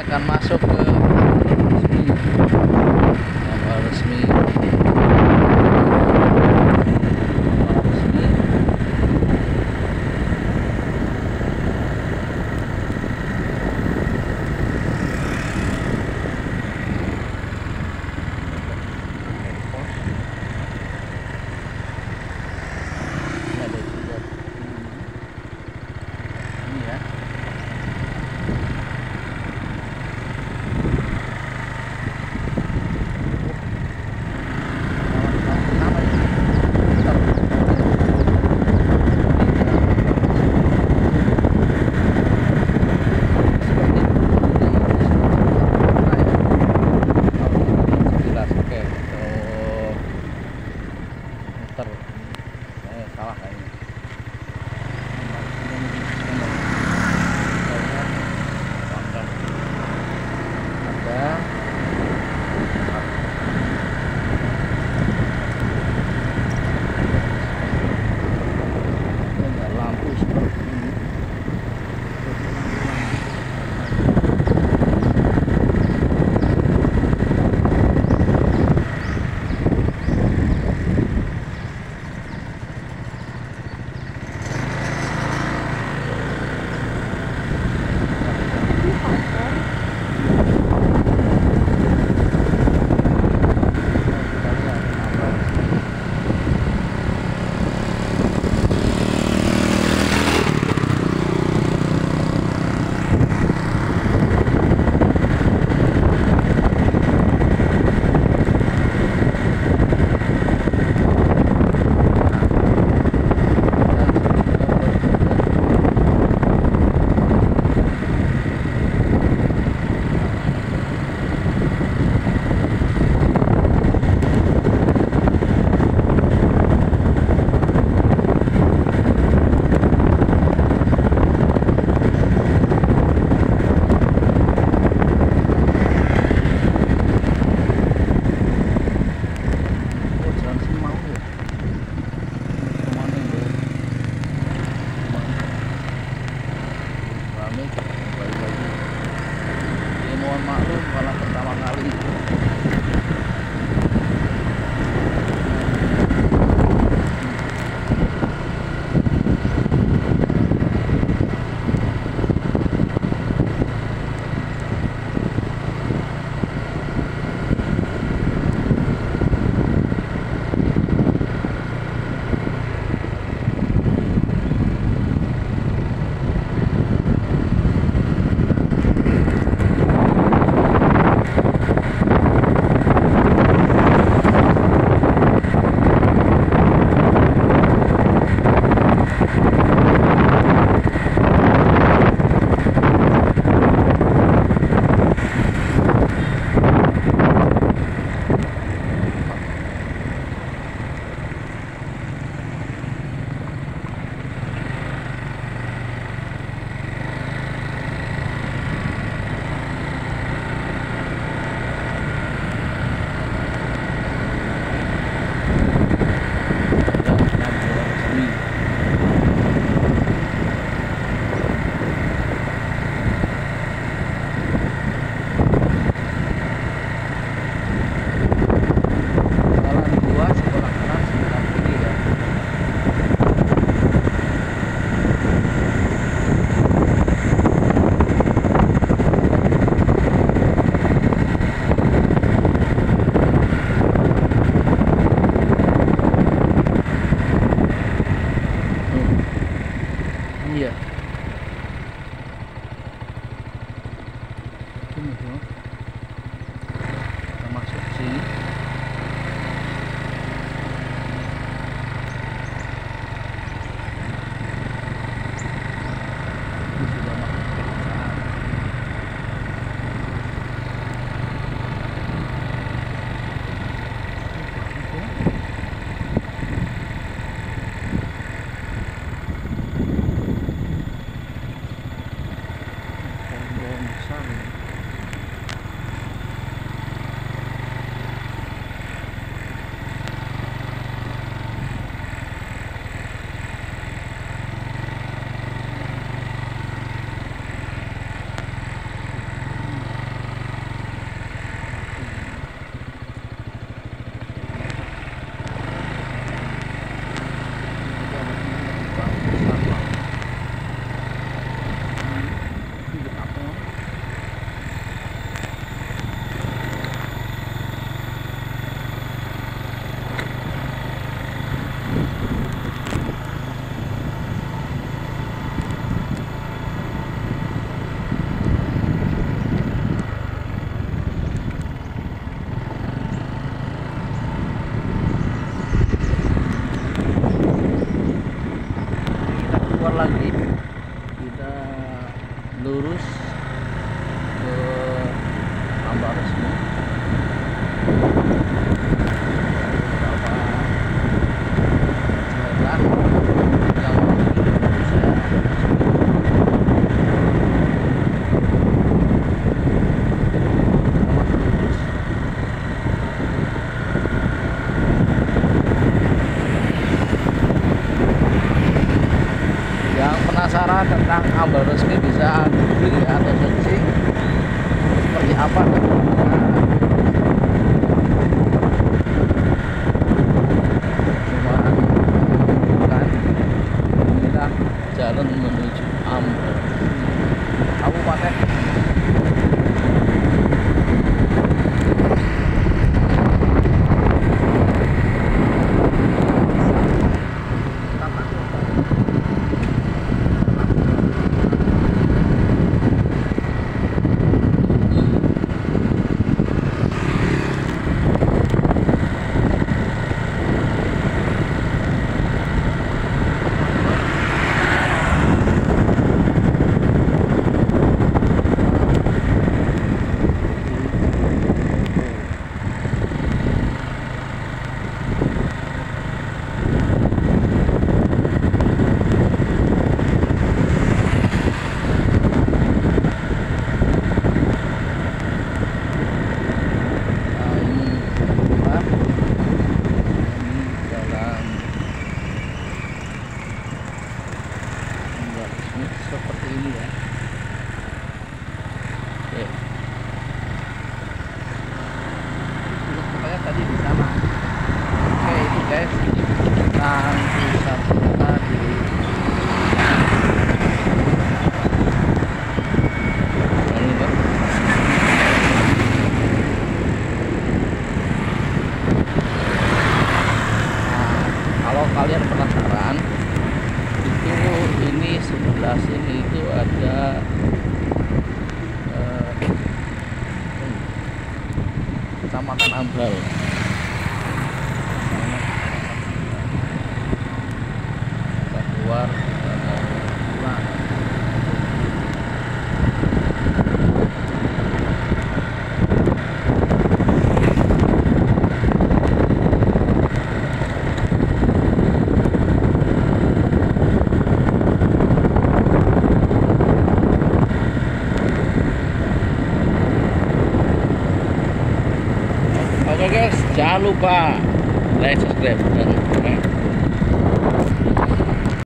akan masuk ke environment. kita lurus ke tambah resmi atau seksi seperti apa? kalian penasaran itu ini sebelah sini itu ada eh, kecamatan Ambal keluar. jangan lupa like subscribe dan